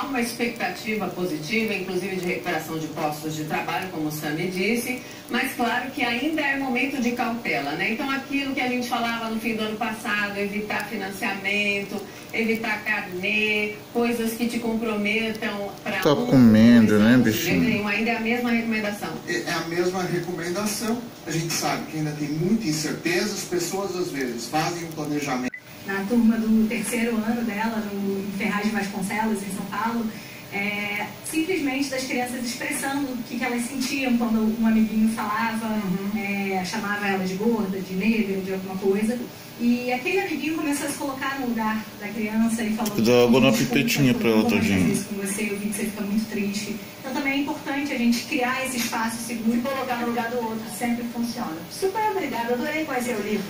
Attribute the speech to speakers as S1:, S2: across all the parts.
S1: há uma expectativa positiva, inclusive de recuperação de postos de trabalho, como o Sami disse, mas claro que ainda é momento de cautela, né? Então aquilo que a gente falava no fim do ano passado, evitar financiamento, evitar carnê, coisas que te comprometam para
S2: Tá
S1: um,
S2: comendo, né, bichinho?
S1: nenhum. Ainda é a mesma recomendação.
S3: É a mesma recomendação. A gente sabe que ainda tem muita incerteza, as pessoas às vezes fazem um planejamento.
S4: Na turma do terceiro ano dela, no, em Ferraz de Vasconcelos, em São Paulo, é, simplesmente das crianças expressando o que, que elas sentiam quando um amiguinho falava, é, chamava ela de gorda, de negra, de alguma coisa. E aquele amiguinho começou a se colocar no lugar da criança e falou...
S2: Dá água na
S4: "Desculpa,
S2: pipetinha pra ela, tadinha."
S4: isso com você, eu vi que você fica muito triste. Então também é importante a gente criar esse espaço seguro e colocar no lugar do outro. Sempre funciona.
S5: Super obrigada, adorei conhecer o livro.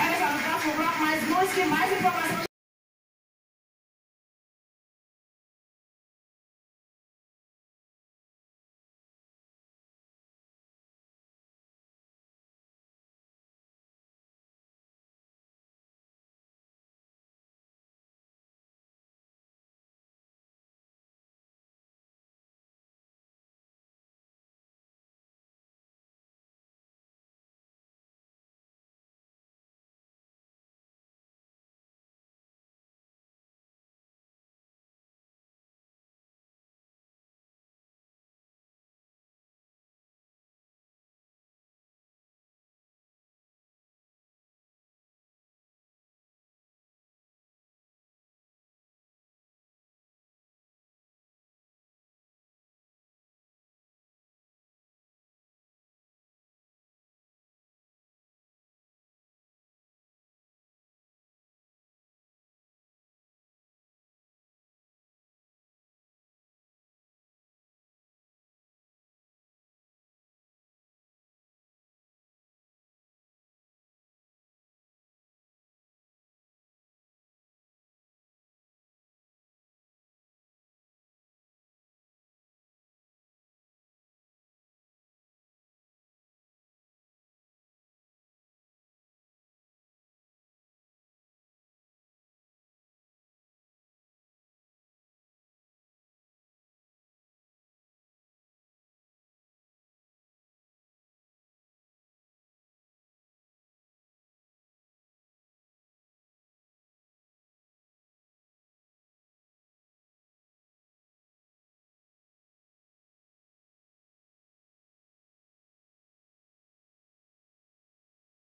S5: Olha só, no próximo bloco, mais música e mais informação.